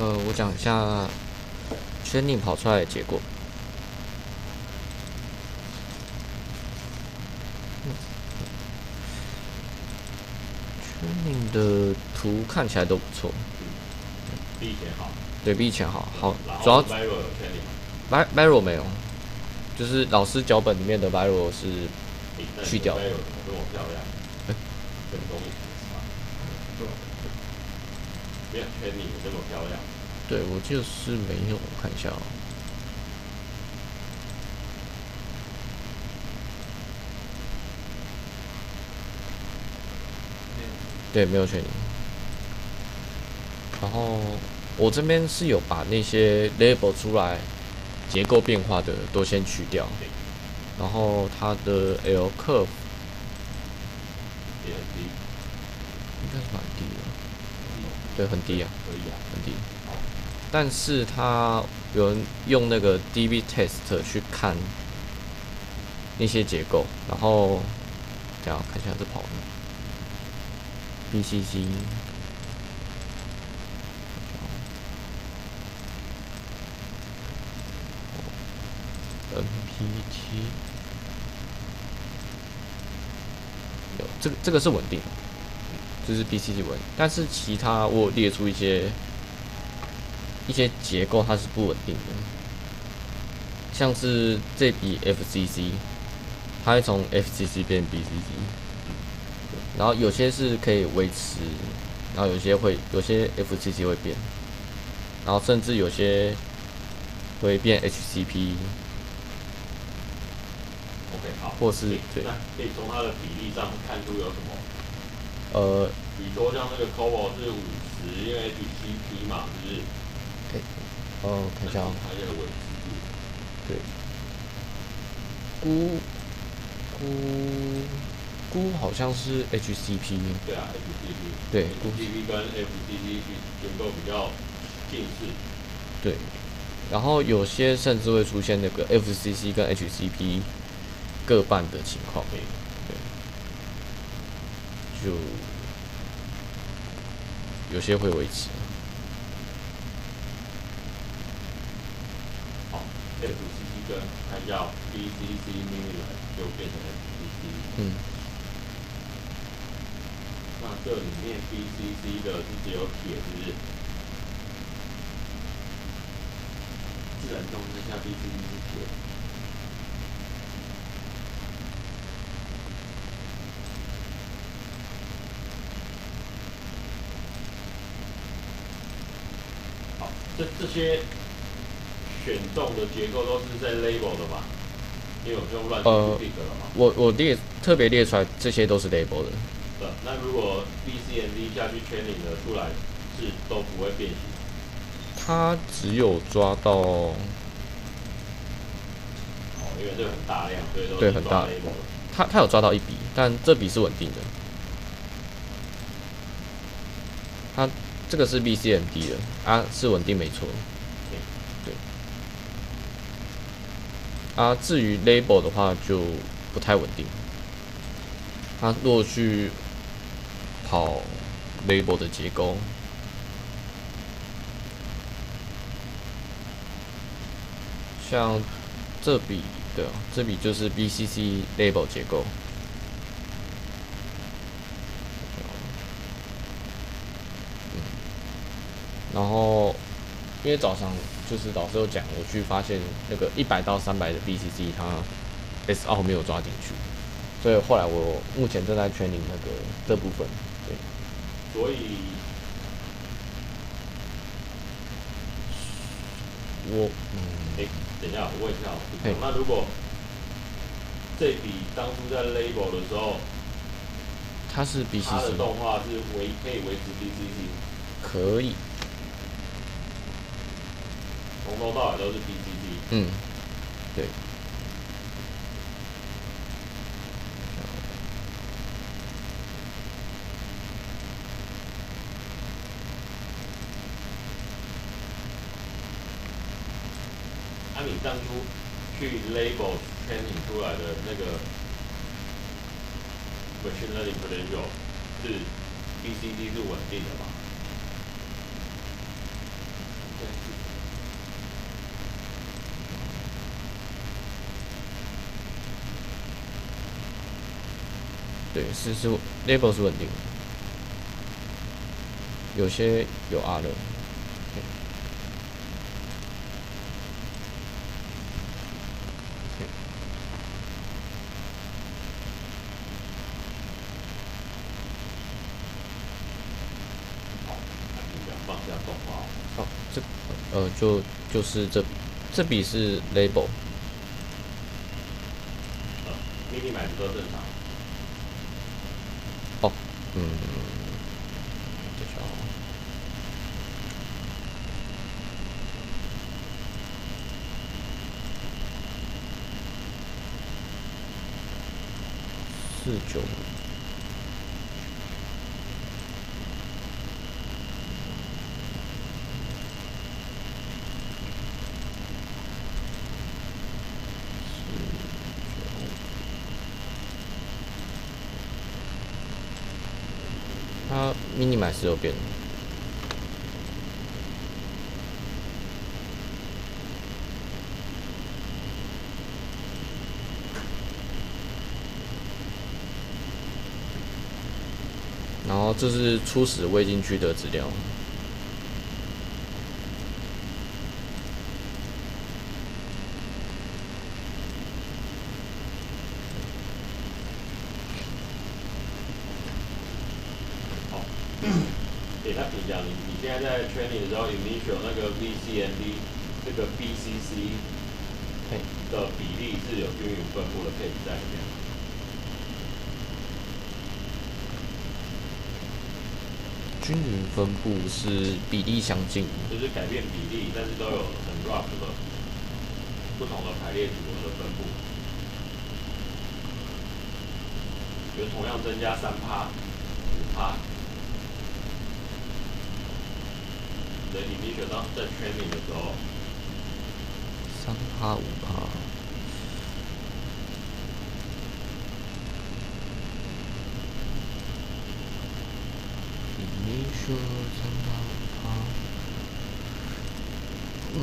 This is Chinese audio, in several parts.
呃，我讲一下圈定跑出来的结果。圈定的图看起来都不错，比以前好。对比以前好，好主要 Viro 有圈领，Vi Viro 没有，就是老师脚本里面的 Viro 是去掉怎么这么漂亮？很容易是吧？没有圈领这么漂亮。对我就是没有，我看一下哦。对，没有确定。然后我这边是有把那些 label 出来结构变化的都先去掉，然后它的 L curve 也低，应该是蛮低的，对，很低啊。可以啊。很低。但是他有人用那个 DB test 去看那些结构，然后等一下看一下这跑的 BCC。NPT 有这个这个是稳定的，就是 BCC 稳，但是其他我有列出一些一些结构它是不稳定的，像是这笔 FCC，它会从 FCC 变 BCC，然后有些是可以维持，然后有些会有些 FCC 会变，然后甚至有些会变 HCP，OK，好。或是对那可以从它的比例上看出有什么？呃，比如说像那个 Cobo 是五十，因为 HCP 嘛，就是哦，看一下。对，估估估好像是 HCP，对啊，HCP。对 HCP 跟 FCC 结构比较近似。对，然后有些甚至会出现那个 FCC 跟 HCP 各半的情况，对，就有些会维持。好，FCC 跟看一下 BCC minimum 就变成 FCC。嗯，那这里面 BCC 的是只有铁，是不是？自然状态下 BCC 是铁。好，这这些选中的结构都是在 label 的吧？因为我用乱呃 pick 了嘛。我我列特别列出来，这些都是 label 的。对，那如果 BCND 下去圈领的出来是都不会变形，它只有抓到，哦，因为这很大量，所以都抓对很大。它它有抓到一笔，但这笔是稳定的。它这个是 BCMD 的啊，是稳定没错。对。啊，至于 label 的话就不太稳定。它如果去跑 label 的结构，像这笔对，这笔就是 BCC label 结构。然后因为早上就是老师有讲，我去发现那个一百到三百的 BCC 它 S 二没有抓进去，所以后来我目前正在 training 那个这部分。对，所以我嗯，诶，等一下，我问一下哦，嘿。那如果这笔当初在 label 的时候，它是它的 BCC 动画是维可以维持 BCC，可以，从头到尾都是 BCC，嗯，对。那、你当初去 label training 出来的那个 machine learning potential 是 BCD 是稳定的嘛？对，是是 label 是稳定的，有些有 R 的。哦。好，这呃就就是这笔，这笔是 label，呃，mini 买都正常。嗯，等一下哦，四九五，它 mini 买是有变的。然后这是初始未进去的资料，好，给他评价，你你现在在 training 的时候，initial 那个 VCMD 这个 BCC 嘿，的比例是有均匀分布的配置在里面。均匀分布是比例相近，就是改变比例，但是都有很 rough 的不同的排列组合的分布。比如同样增加三趴、五趴，三趴五趴，你说三趴五趴，嗯，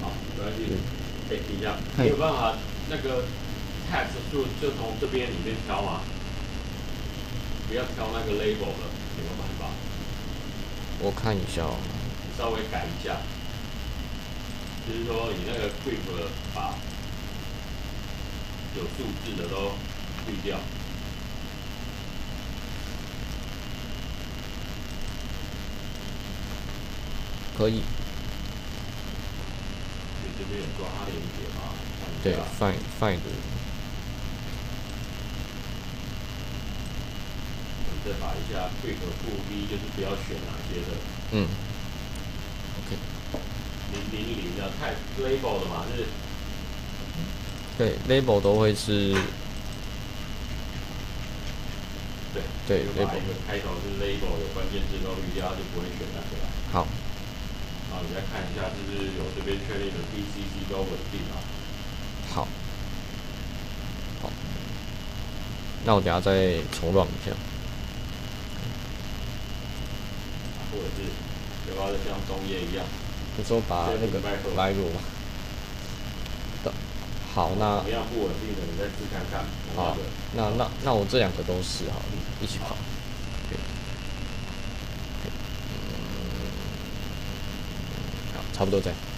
好，没关系，可以听一下。嘿你有办法那个 text 就就从这边里面挑嘛？不要挑那个 label 了，有没有办法？我看一下哦，稍微改一下，就是说你那个 quick 把有数字的都去掉。可以，你对再把一下 quick 负 V，就是不要选哪些的，嗯，OK，零零零的太 label 的嘛，就是对，label 都会是，对对 label 开头是 label 有关键字都滤掉，就不会选那个了。好，然后你再看一下，是不是有这边确定的 BCC 都稳定啊？好，好，那我等下再重 run 一下，或者是要不要像中叶一样？你说把那个来入嘛，好，那不稳定的，你再试看看。好那，那那那我这两个都试好，一起跑。对嗯好，差不多在。